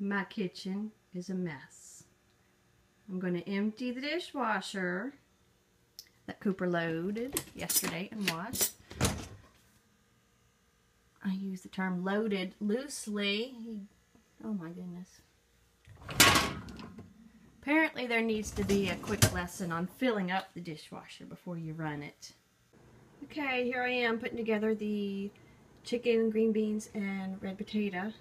my kitchen is a mess. I'm going to empty the dishwasher that Cooper loaded yesterday and washed. I use the term loaded loosely. Oh my goodness. Apparently there needs to be a quick lesson on filling up the dishwasher before you run it. Okay, here I am putting together the chicken, green beans, and red potato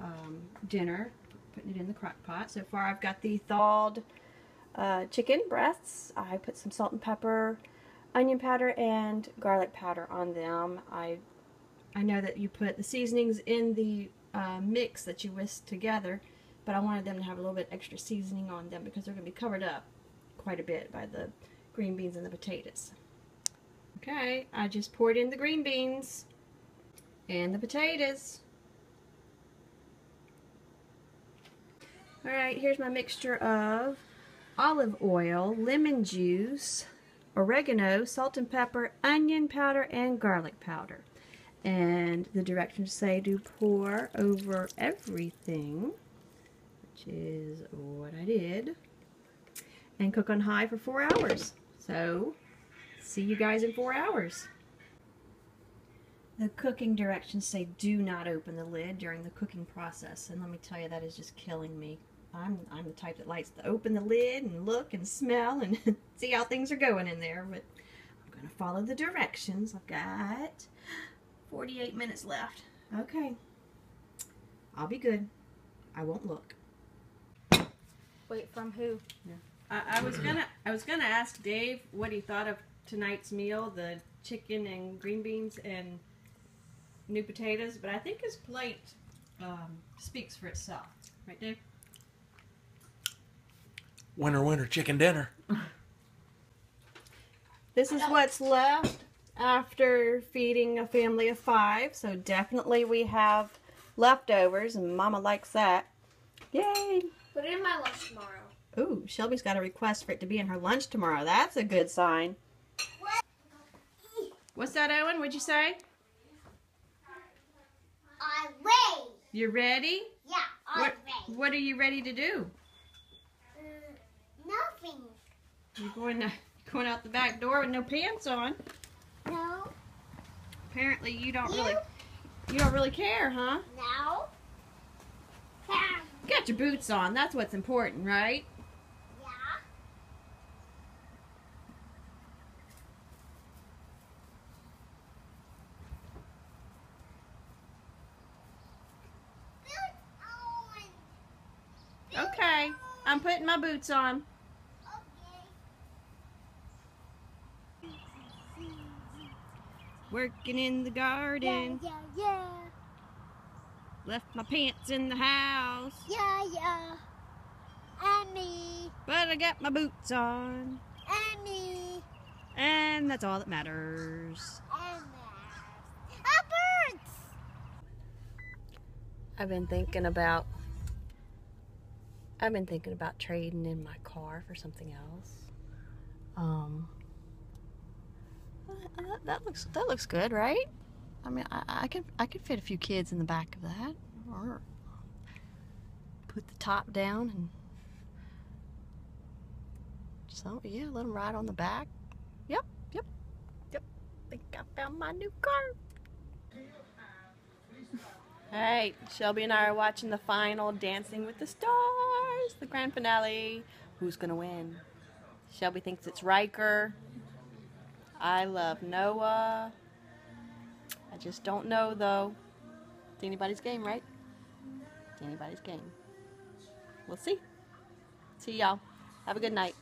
um, dinner. Putting it in the crock pot. So far I've got the thawed uh, chicken breasts. I put some salt and pepper, onion powder, and garlic powder on them. I I know that you put the seasonings in the uh, mix that you whisk together, but I wanted them to have a little bit extra seasoning on them because they're going to be covered up quite a bit by the green beans and the potatoes. Okay, I just poured in the green beans and the potatoes. Alright, here's my mixture of olive oil, lemon juice, oregano, salt and pepper, onion powder, and garlic powder. And the directions say to pour over everything, which is what I did, and cook on high for four hours. So, see you guys in four hours. The cooking directions say do not open the lid during the cooking process, and let me tell you, that is just killing me. I'm, I'm the type that likes to open the lid and look and smell and see how things are going in there, but I'm going to follow the directions. I've got 48 minutes left. Okay. I'll be good. I won't look. Wait, from who? Yeah. I, I was gonna I was gonna ask Dave what he thought of tonight's meal, the chicken and green beans and new potatoes, but I think his plate um, speaks for itself. Right, Dave? Winter, winter, chicken dinner. This is what's left after feeding a family of five, so definitely we have leftovers, and Mama likes that. Yay! Put it in my lunch tomorrow. Ooh, Shelby's got a request for it to be in her lunch tomorrow. That's a good sign. What's that, Owen? What'd you say? I'm ready. You ready? Yeah, I'm What, ready. what are you ready to do? Uh, nothing. You're going to, going out the back door with no pants on. No. Apparently you don't You? really you don't really care, huh? No. Yeah. You got your boots on. That's what's important, right? Yeah. Okay. I'm putting my boots on. Working in the garden. yeah, yeah. Left my pants in the house. Yeah, yeah. And me. But I got my boots on. And me. And that's all that matters. And me. Ah, birds! I've been thinking about I've been thinking about trading in my car for something else. Um that, that looks that looks good, right? I mean, I, I can I could fit a few kids in the back of that, or put the top down and so yeah, let them ride on the back. Yep, yep, yep. Think I found my new car. Hey, Shelby and I are watching the final Dancing with the Stars, the grand finale. Who's gonna win? Shelby thinks it's Riker. I love Noah. I just don't know though. It's anybody's game, right? It's anybody's game. We'll see. See y'all. Have a good night.